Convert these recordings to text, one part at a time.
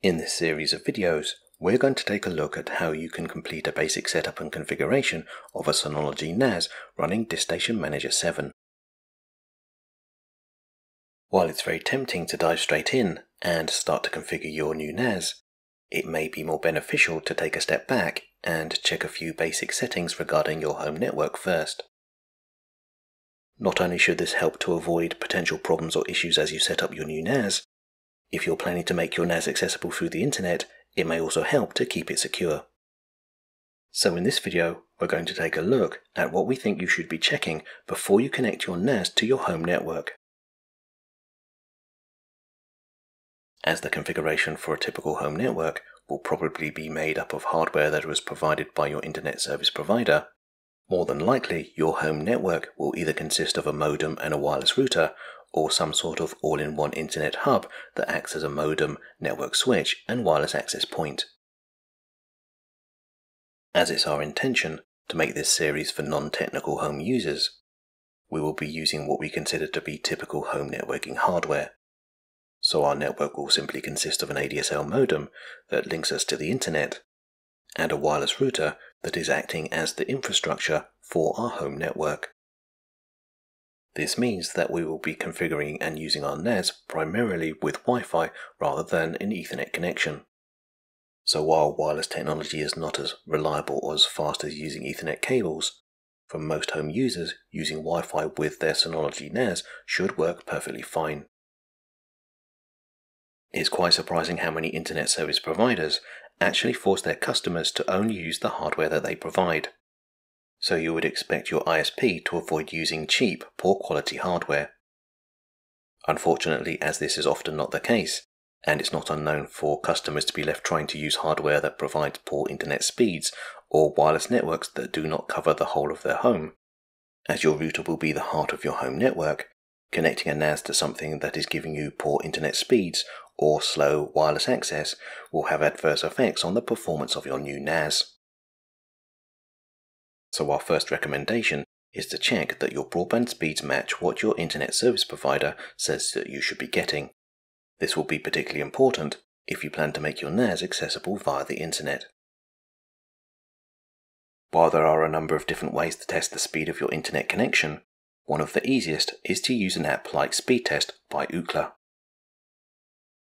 In this series of videos, we're going to take a look at how you can complete a basic setup and configuration of a Synology NAS running DiskStation Manager 7. While it's very tempting to dive straight in and start to configure your new NAS, it may be more beneficial to take a step back and check a few basic settings regarding your home network first. Not only should this help to avoid potential problems or issues as you set up your new NAS, if you're planning to make your NAS accessible through the internet, it may also help to keep it secure. So in this video, we're going to take a look at what we think you should be checking before you connect your NAS to your home network. As the configuration for a typical home network will probably be made up of hardware that was provided by your internet service provider, more than likely your home network will either consist of a modem and a wireless router or some sort of all-in-one internet hub that acts as a modem, network switch, and wireless access point. As it's our intention to make this series for non-technical home users, we will be using what we consider to be typical home networking hardware. So our network will simply consist of an ADSL modem that links us to the internet and a wireless router that is acting as the infrastructure for our home network. This means that we will be configuring and using our NAS primarily with Wi-Fi rather than an Ethernet connection. So while wireless technology is not as reliable or as fast as using Ethernet cables, for most home users, using Wi-Fi with their Synology NAS should work perfectly fine. It's quite surprising how many internet service providers actually force their customers to only use the hardware that they provide so you would expect your ISP to avoid using cheap, poor quality hardware. Unfortunately, as this is often not the case, and it's not unknown for customers to be left trying to use hardware that provides poor internet speeds or wireless networks that do not cover the whole of their home. As your router will be the heart of your home network, connecting a NAS to something that is giving you poor internet speeds or slow wireless access will have adverse effects on the performance of your new NAS. So our first recommendation is to check that your broadband speeds match what your internet service provider says that you should be getting. This will be particularly important if you plan to make your NAS accessible via the internet. While there are a number of different ways to test the speed of your internet connection, one of the easiest is to use an app like Speedtest by Ookla.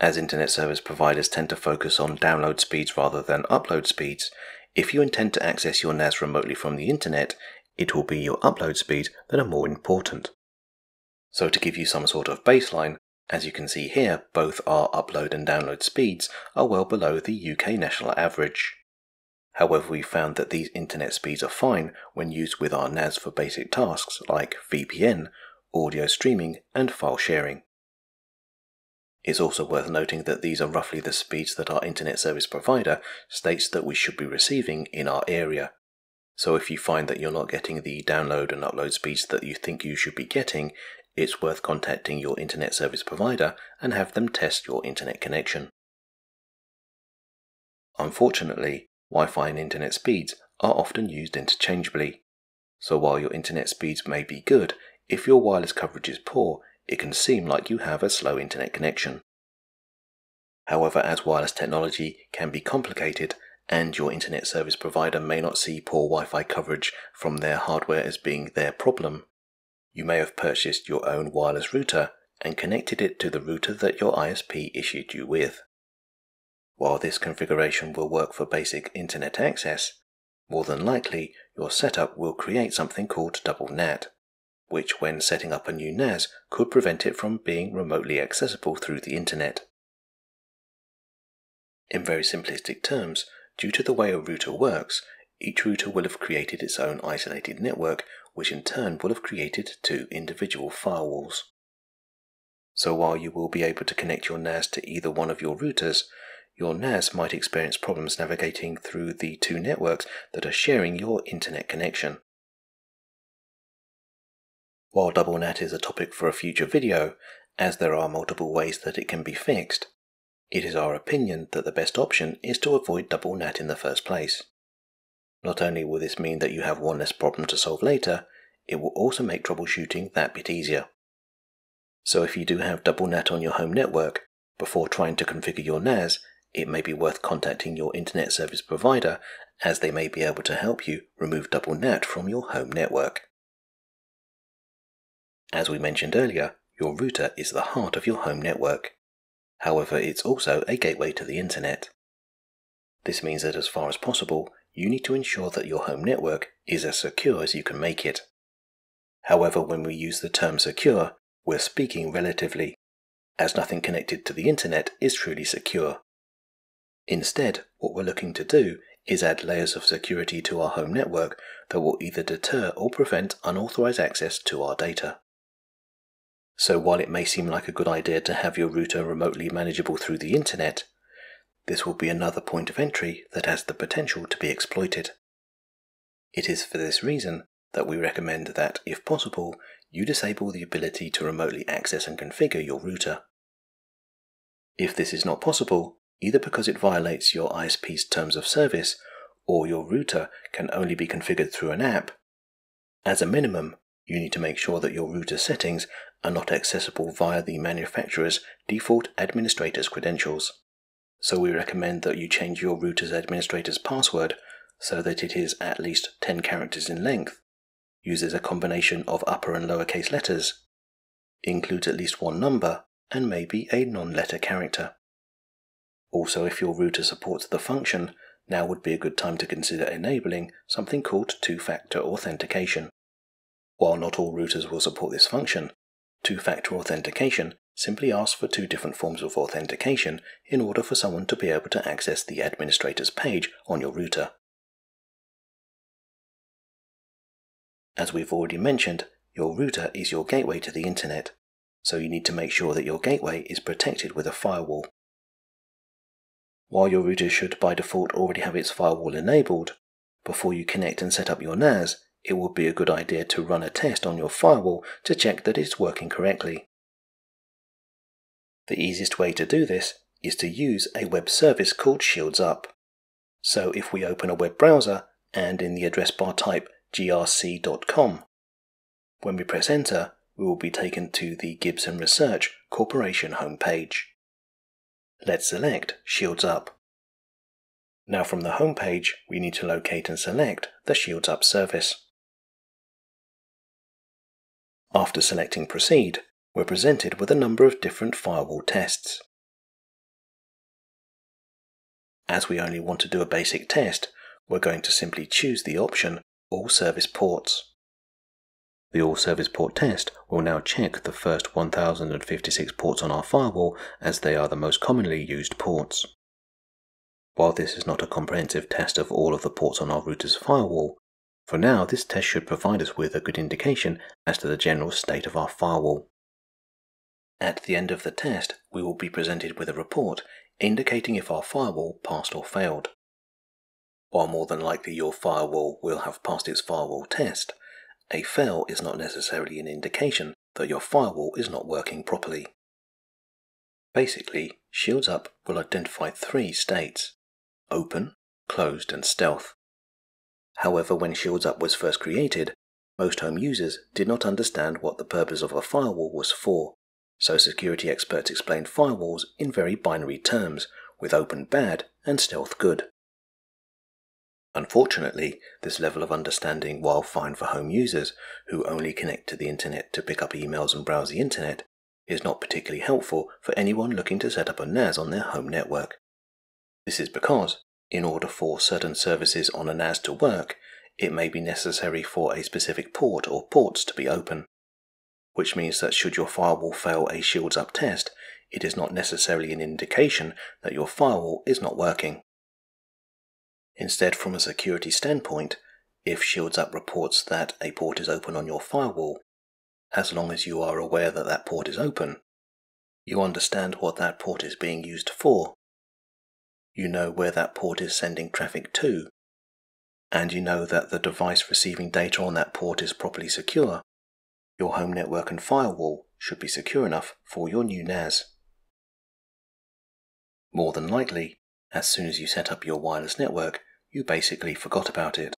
As internet service providers tend to focus on download speeds rather than upload speeds, if you intend to access your NAS remotely from the internet, it will be your upload speeds that are more important. So to give you some sort of baseline, as you can see here, both our upload and download speeds are well below the UK national average. However, we found that these internet speeds are fine when used with our NAS for basic tasks like VPN, audio streaming, and file sharing. It's also worth noting that these are roughly the speeds that our internet service provider states that we should be receiving in our area. So if you find that you're not getting the download and upload speeds that you think you should be getting, it's worth contacting your internet service provider and have them test your internet connection. Unfortunately, Wi-Fi and internet speeds are often used interchangeably. So while your internet speeds may be good, if your wireless coverage is poor, it can seem like you have a slow internet connection. However, as wireless technology can be complicated and your internet service provider may not see poor Wi Fi coverage from their hardware as being their problem, you may have purchased your own wireless router and connected it to the router that your ISP issued you with. While this configuration will work for basic internet access, more than likely your setup will create something called double NAT which when setting up a new NAS could prevent it from being remotely accessible through the internet. In very simplistic terms, due to the way a router works, each router will have created its own isolated network, which in turn will have created two individual firewalls. So while you will be able to connect your NAS to either one of your routers, your NAS might experience problems navigating through the two networks that are sharing your internet connection. While double NAT is a topic for a future video, as there are multiple ways that it can be fixed, it is our opinion that the best option is to avoid double NAT in the first place. Not only will this mean that you have one less problem to solve later, it will also make troubleshooting that bit easier. So if you do have double NAT on your home network, before trying to configure your NAS, it may be worth contacting your internet service provider as they may be able to help you remove double NAT from your home network. As we mentioned earlier, your router is the heart of your home network. However, it's also a gateway to the internet. This means that as far as possible, you need to ensure that your home network is as secure as you can make it. However, when we use the term secure, we're speaking relatively, as nothing connected to the internet is truly secure. Instead, what we're looking to do is add layers of security to our home network that will either deter or prevent unauthorized access to our data. So while it may seem like a good idea to have your router remotely manageable through the internet, this will be another point of entry that has the potential to be exploited. It is for this reason that we recommend that, if possible, you disable the ability to remotely access and configure your router. If this is not possible, either because it violates your ISP's terms of service or your router can only be configured through an app, as a minimum, you need to make sure that your router settings are not accessible via the manufacturer's default administrator's credentials. So we recommend that you change your router's administrator's password so that it is at least 10 characters in length, uses a combination of upper and lowercase letters, includes at least one number, and maybe a non letter character. Also, if your router supports the function, now would be a good time to consider enabling something called two factor authentication. While not all routers will support this function, two factor authentication simply asks for two different forms of authentication in order for someone to be able to access the administrator's page on your router. As we've already mentioned, your router is your gateway to the internet, so you need to make sure that your gateway is protected with a firewall. While your router should by default already have its firewall enabled, before you connect and set up your NAS, it would be a good idea to run a test on your firewall to check that it's working correctly. The easiest way to do this is to use a web service called Shields Up. So if we open a web browser and in the address bar type grc.com, when we press enter, we will be taken to the Gibson Research Corporation homepage. Let's select Shields Up. Now from the homepage, we need to locate and select the Shields Up service. After selecting Proceed, we're presented with a number of different firewall tests. As we only want to do a basic test, we're going to simply choose the option All Service Ports. The all service port test will now check the first 1056 ports on our firewall as they are the most commonly used ports. While this is not a comprehensive test of all of the ports on our router's firewall, for now this test should provide us with a good indication as to the general state of our firewall. At the end of the test, we will be presented with a report indicating if our firewall passed or failed. While more than likely your firewall will have passed its firewall test, a fail is not necessarily an indication that your firewall is not working properly. Basically, Shields Up will identify three states open, closed, and stealth. However, when Shields Up was first created, most home users did not understand what the purpose of a firewall was for, so security experts explained firewalls in very binary terms, with open bad and stealth good. Unfortunately, this level of understanding, while fine for home users who only connect to the internet to pick up emails and browse the internet, is not particularly helpful for anyone looking to set up a NAS on their home network. This is because, in order for certain services on a NAS to work, it may be necessary for a specific port or ports to be open, which means that should your firewall fail a shields up test, it is not necessarily an indication that your firewall is not working. Instead, from a security standpoint, if Shields Up reports that a port is open on your firewall, as long as you are aware that that port is open, you understand what that port is being used for, you know where that port is sending traffic to, and you know that the device receiving data on that port is properly secure, your home network and firewall should be secure enough for your new NAS. More than likely, as soon as you set up your wireless network, you basically forgot about it.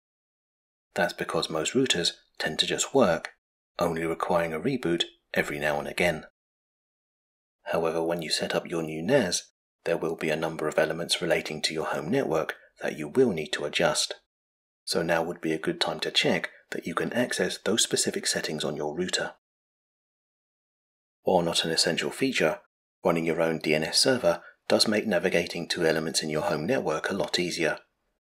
That's because most routers tend to just work, only requiring a reboot every now and again. However, when you set up your new NAS, there will be a number of elements relating to your home network that you will need to adjust. So now would be a good time to check that you can access those specific settings on your router. While not an essential feature, running your own DNS server does make navigating to elements in your home network a lot easier,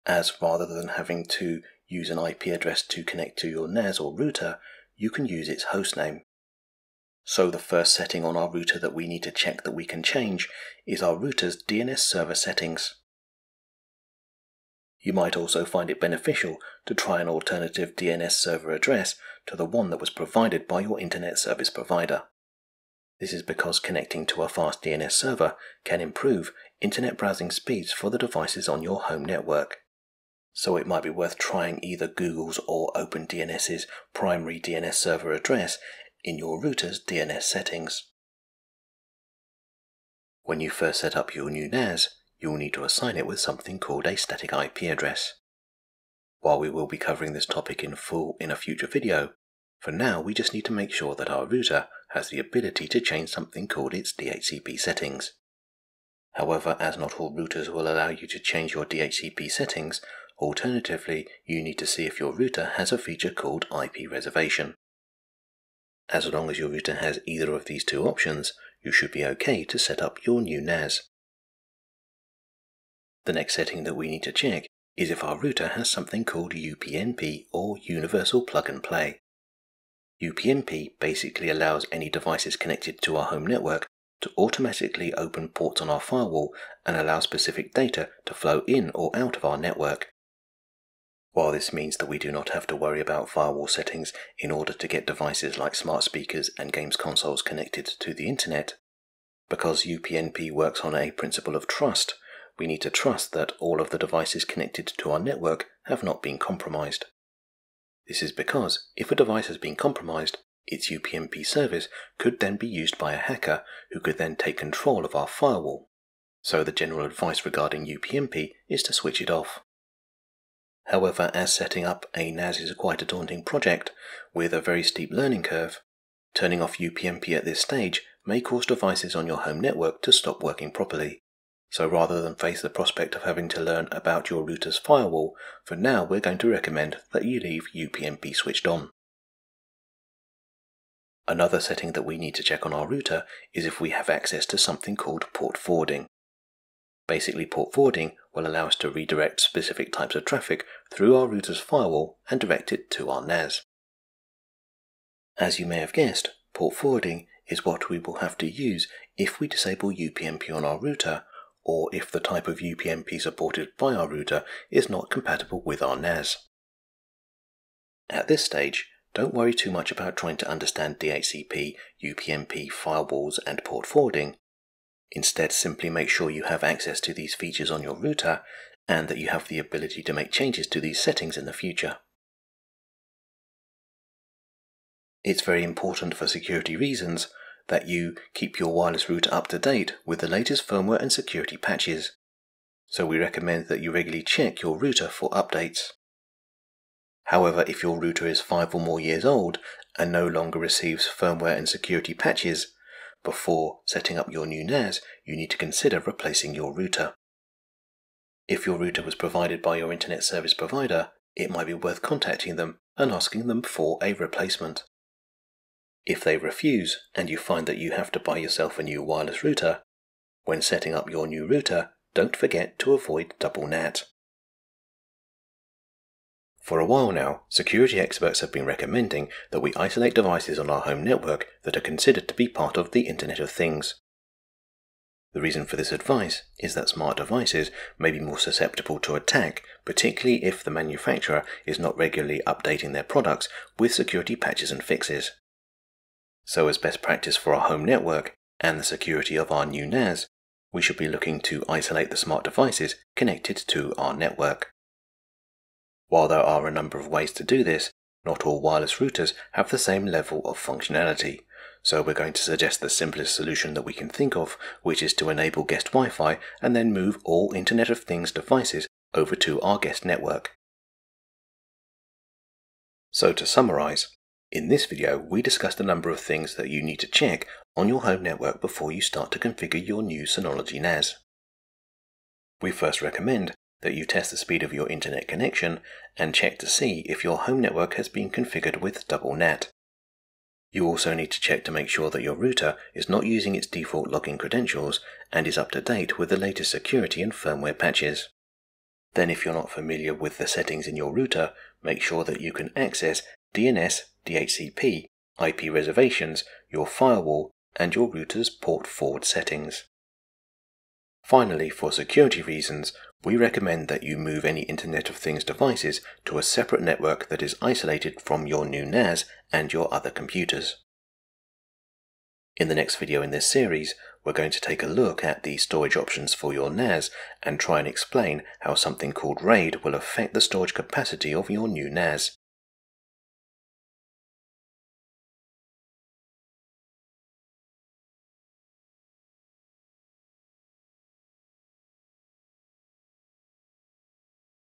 as rather than having to use an IP address to connect to your NAS or router, you can use its hostname. So the first setting on our router that we need to check that we can change is our router's DNS server settings. You might also find it beneficial to try an alternative DNS server address to the one that was provided by your internet service provider. This is because connecting to a fast DNS server can improve internet browsing speeds for the devices on your home network. So it might be worth trying either Google's or OpenDNS's primary DNS server address in your router's DNS settings. When you first set up your new NAS, you'll need to assign it with something called a static IP address. While we will be covering this topic in full in a future video, for now we just need to make sure that our router has the ability to change something called its DHCP settings. However, as not all routers will allow you to change your DHCP settings, alternatively you need to see if your router has a feature called IP reservation. As long as your router has either of these two options, you should be okay to set up your new NAS. The next setting that we need to check is if our router has something called UPnP or Universal Plug and Play. UPnP basically allows any devices connected to our home network to automatically open ports on our firewall and allow specific data to flow in or out of our network. While this means that we do not have to worry about firewall settings in order to get devices like smart speakers and games consoles connected to the internet, because UPnP works on a principle of trust, we need to trust that all of the devices connected to our network have not been compromised. This is because if a device has been compromised, its UPnP service could then be used by a hacker who could then take control of our firewall. So the general advice regarding UPnP is to switch it off. However, as setting up a NAS is quite a daunting project with a very steep learning curve, turning off UPnP at this stage may cause devices on your home network to stop working properly. So rather than face the prospect of having to learn about your router's firewall, for now we're going to recommend that you leave UPnP switched on. Another setting that we need to check on our router is if we have access to something called port forwarding. Basically, port forwarding will allow us to redirect specific types of traffic through our router's firewall and direct it to our NAS. As you may have guessed, port forwarding is what we will have to use if we disable UPnP on our router or if the type of UPnP supported by our router is not compatible with our NAS. At this stage, don't worry too much about trying to understand DHCP, UPnP, firewalls, and port forwarding, Instead, simply make sure you have access to these features on your router and that you have the ability to make changes to these settings in the future. It's very important for security reasons that you keep your wireless router up to date with the latest firmware and security patches. So we recommend that you regularly check your router for updates. However, if your router is 5 or more years old and no longer receives firmware and security patches, before setting up your new NAS, you need to consider replacing your router. If your router was provided by your internet service provider, it might be worth contacting them and asking them for a replacement. If they refuse and you find that you have to buy yourself a new wireless router, when setting up your new router, don't forget to avoid double NAT. For a while now, security experts have been recommending that we isolate devices on our home network that are considered to be part of the Internet of Things. The reason for this advice is that smart devices may be more susceptible to attack, particularly if the manufacturer is not regularly updating their products with security patches and fixes. So, as best practice for our home network and the security of our new NAS, we should be looking to isolate the smart devices connected to our network. While there are a number of ways to do this, not all wireless routers have the same level of functionality. So we're going to suggest the simplest solution that we can think of, which is to enable guest Wi-Fi and then move all Internet of Things devices over to our guest network. So to summarize, in this video we discussed a number of things that you need to check on your home network before you start to configure your new Synology NAS. we first recommend that you test the speed of your internet connection and check to see if your home network has been configured with double NAT. You also need to check to make sure that your router is not using its default login credentials and is up to date with the latest security and firmware patches. Then if you're not familiar with the settings in your router, make sure that you can access DNS, DHCP, IP reservations, your firewall, and your router's port forward settings. Finally, for security reasons, we recommend that you move any Internet of Things devices to a separate network that is isolated from your new NAS and your other computers. In the next video in this series, we're going to take a look at the storage options for your NAS and try and explain how something called RAID will affect the storage capacity of your new NAS.